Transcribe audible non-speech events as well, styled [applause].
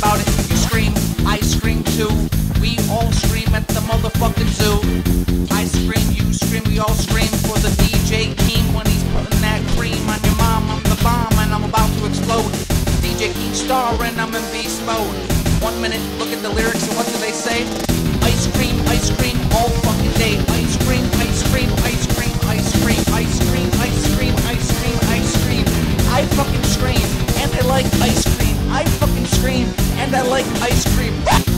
about it. You scream, I scream too. We all scream at the motherfucking zoo and we all scream for the DJ Keem when he's putting that cream on your mom. I'm the bomb and I'm about to explode. DJ Keemstar and I'm in beast mode. One minute, look at the lyrics and what do they say? Ice cream, ice cream, all fucking day. Ice cream, ice cream, ice cream, ice cream, ice cream, ice cream, ice cream, ice cream. I fucking scream and I like ice cream. I fucking scream and I like ice cream. [laughs]